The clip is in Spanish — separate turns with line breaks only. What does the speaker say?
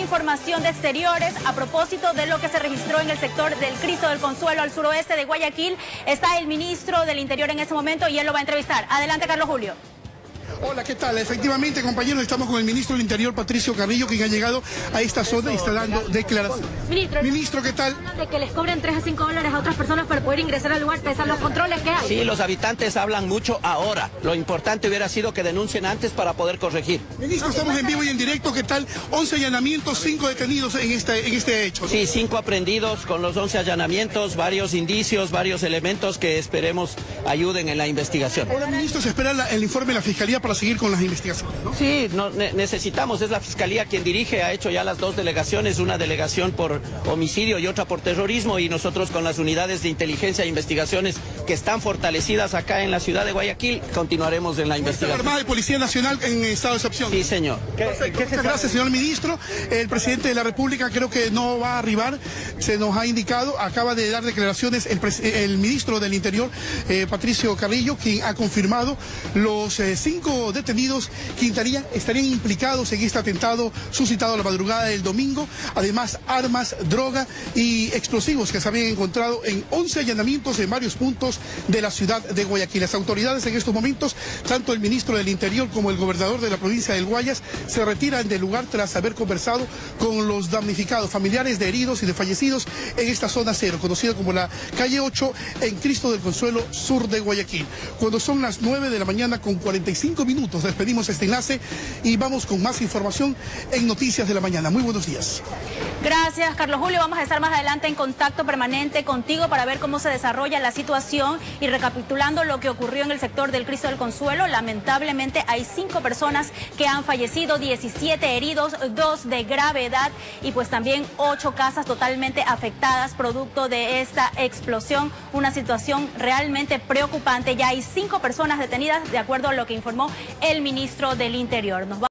información de exteriores a propósito de lo que se registró en el sector del Cristo del Consuelo al suroeste de Guayaquil. Está el ministro del Interior en ese momento y él lo va a entrevistar. Adelante, Carlos Julio.
Hola, ¿qué tal? Efectivamente, compañeros, estamos con el ministro del Interior, Patricio Carrillo, quien ha llegado a esta zona y está dando declaraciones.
Ministro,
Ministro, ¿qué tal?
De que les cobren 3 a 5 dólares a otras personas para poder ingresar al lugar, pese a los controles que hay.
Sí, los habitantes hablan mucho ahora. Lo importante hubiera sido que denuncien antes para poder corregir.
Ministro, estamos en vivo y en directo. ¿Qué tal? 11 allanamientos, 5 detenidos en este, en este hecho.
Sí, cinco aprendidos con los 11 allanamientos, varios indicios, varios elementos que esperemos ayuden en la investigación.
Ahora, ministro, se espera la- el informe de la Fiscalía para seguir con las investigaciones, ¿no?
Sí, no, necesitamos, es la Fiscalía quien dirige, ha hecho ya las dos delegaciones, una delegación por homicidio y otra por terrorismo, y nosotros con las unidades de inteligencia e investigaciones que están fortalecidas acá en la ciudad de Guayaquil, continuaremos en la investigación.
Armada y Policía Nacional en estado de excepción.
Sí, señor.
Perfecto. Muchas gracias, señor ministro. El presidente de la República creo que no va a arribar, se nos ha indicado, acaba de dar declaraciones el, ministro del Interior, eh, Patricio Carrillo, quien ha confirmado los eh, cinco detenidos que estarían, implicados en este atentado suscitado la madrugada del domingo. Además, armas, droga y explosivos que se habían encontrado en 11 allanamientos en varios puntos de la ciudad de Guayaquil. Las autoridades en estos momentos, tanto el ministro del Interior como el gobernador de la provincia del Guayas, se retiran del lugar tras haber conversado con los damnificados, familiares de heridos y de fallecidos en esta zona cero, conocida como la calle 8 en Cristo del Consuelo, sur de Guayaquil. Cuando son las 9 de la mañana con 45 minutos, despedimos este enlace y vamos con más información en Noticias de la Mañana. Muy buenos días.
Gracias, Carlos Julio. Vamos a estar más adelante en contacto permanente contigo para ver cómo se desarrolla la situación y recapitulando lo que ocurrió en el sector del Cristo del Consuelo. Lamentablemente hay cinco personas que han fallecido, 17 heridos, dos de gravedad y pues también ocho casas totalmente afectadas producto de esta explosión. Una situación realmente preocupante. Ya hay cinco personas detenidas de acuerdo a lo que informó el ministro del Interior. Nos